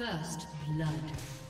First blood.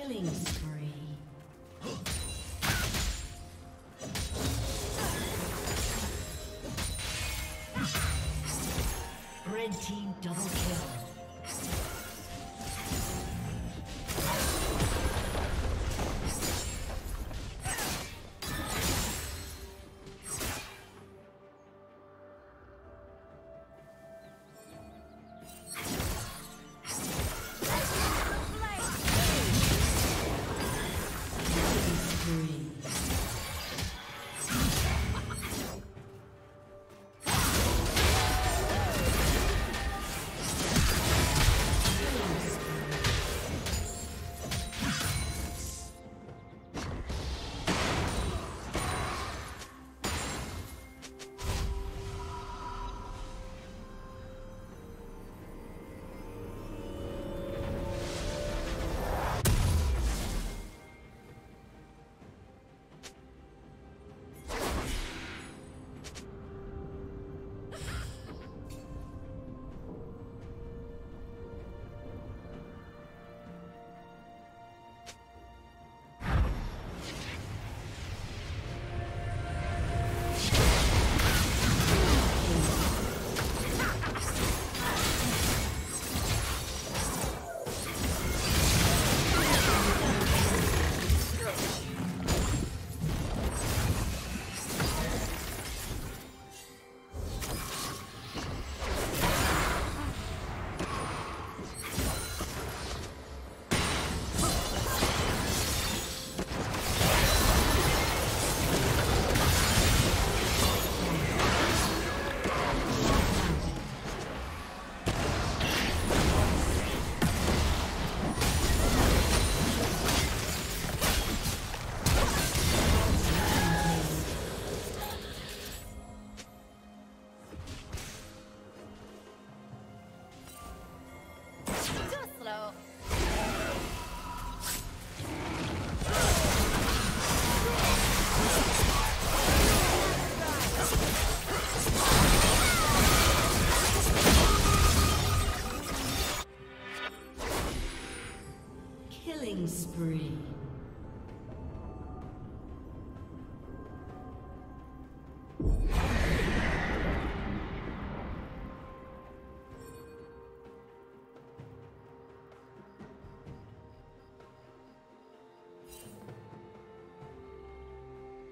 Killing spree.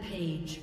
Rampage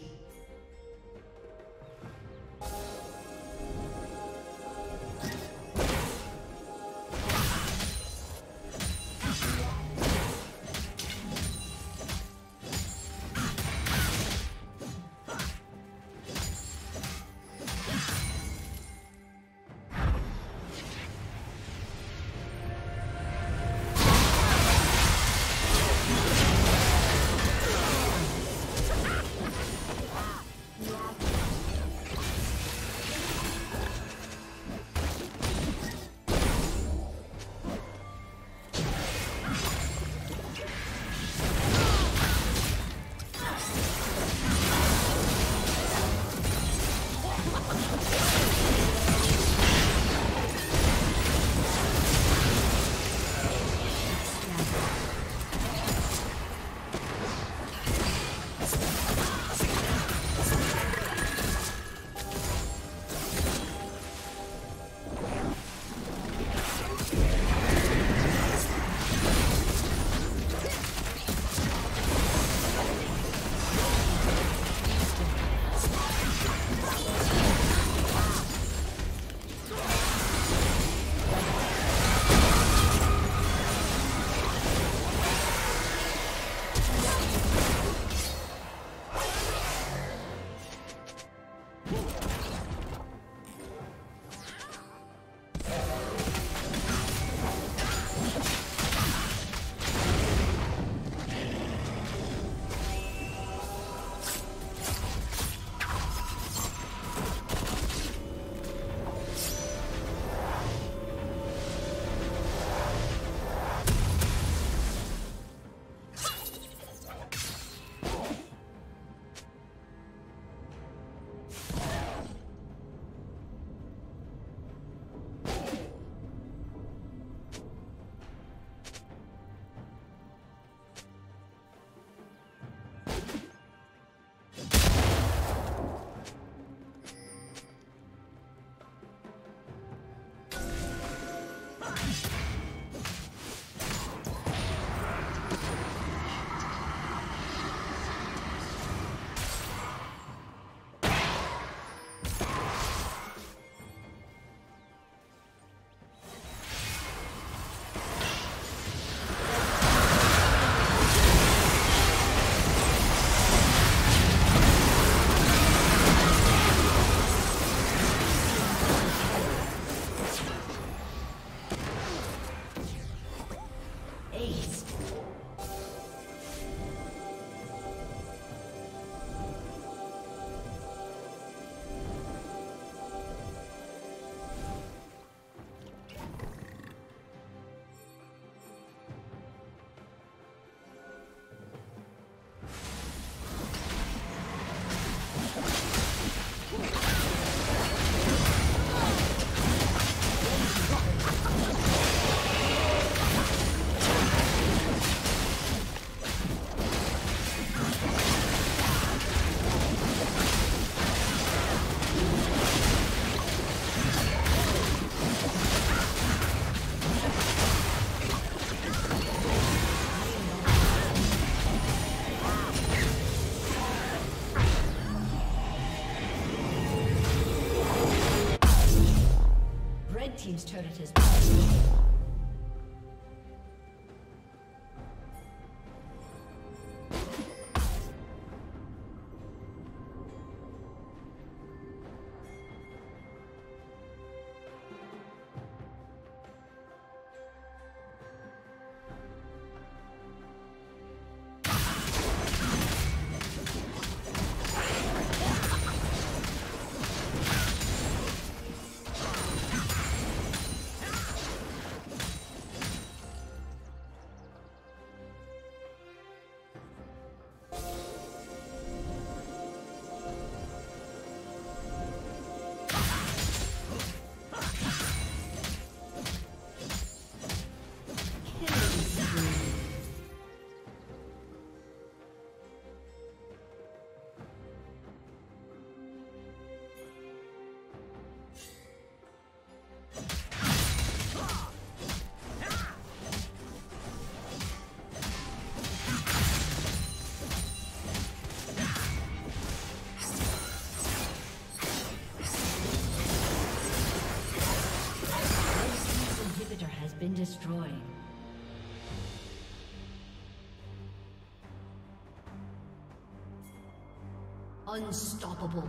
Unstoppable.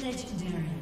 Legendary.